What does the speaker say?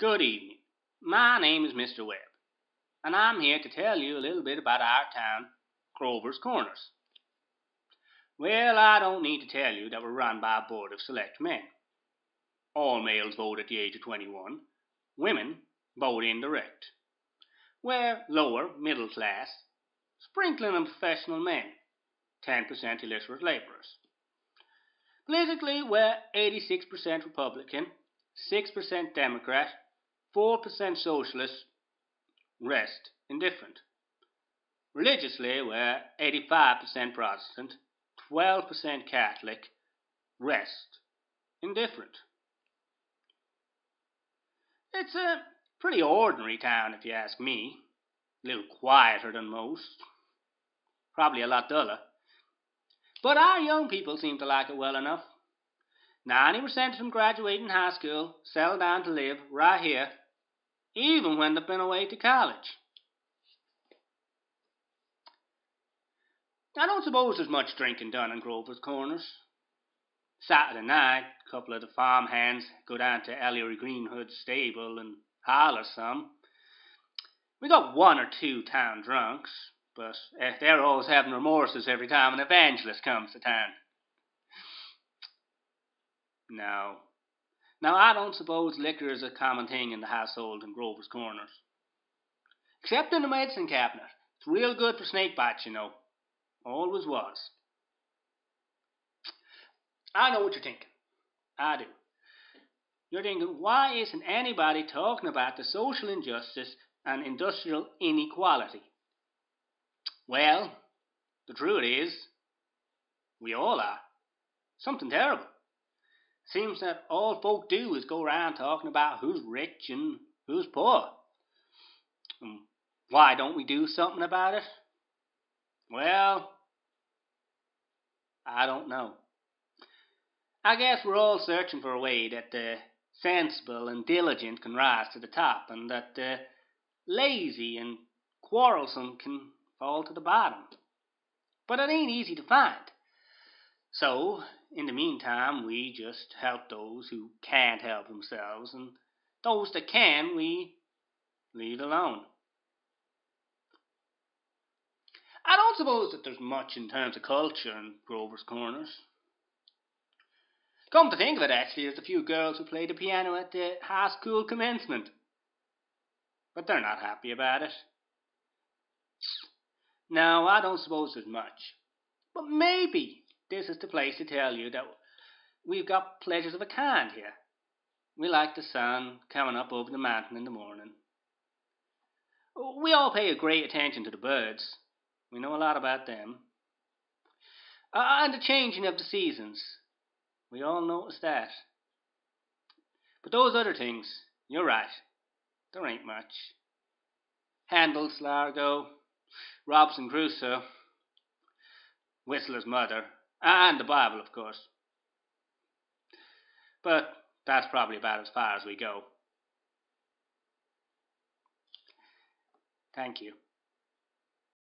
Good evening. My name is Mr. Webb, and I'm here to tell you a little bit about our town, Grover's Corners. Well, I don't need to tell you that we're run by a board of select men. All males vote at the age of 21. Women vote indirect. We're lower middle class, sprinkling in professional men, 10% illiterate laborers. Politically, we're 86% Republican, 6% Democrat, 4% socialists, rest indifferent. Religiously, we're 85% Protestant, 12% Catholic, rest indifferent. It's a pretty ordinary town, if you ask me. A little quieter than most. Probably a lot duller. But our young people seem to like it well enough. 90% of them graduating high school settle down to live right here, even when they've been away to college. I don't suppose there's much drinking done in Grover's Corners. Saturday night, a couple of the farm hands go down to Ellery Greenough's stable and holler some. We got one or two town drunks, but eh, they're always having remorses every time an evangelist comes to town. No. Now, I don't suppose liquor is a common thing in the household in Grover's Corners. Except in the medicine cabinet. It's real good for snake bites, you know. Always was. I know what you're thinking. I do. You're thinking, why isn't anybody talking about the social injustice and industrial inequality? Well, the truth is, we all are. Something terrible. Seems that all folk do is go around talking about who's rich and who's poor. And um, why don't we do something about it? Well, I don't know. I guess we're all searching for a way that the sensible and diligent can rise to the top, and that the lazy and quarrelsome can fall to the bottom. But it ain't easy to find. So, in the meantime, we just help those who can't help themselves, and those that can, we leave alone. I don't suppose that there's much in terms of culture in Grover's Corners. Come to think of it, actually, there's a few girls who play the piano at the high school commencement. But they're not happy about it. No, I don't suppose there's much. But maybe this is the place to tell you that we've got pleasures of a kind here. We like the sun coming up over the mountain in the morning. We all pay a great attention to the birds. We know a lot about them. Uh, and the changing of the seasons. We all notice that. But those other things, you're right. There ain't much. Handel's Largo, Robinson Crusoe, Whistler's Mother, and the Bible, of course. But that's probably about as far as we go. Thank you.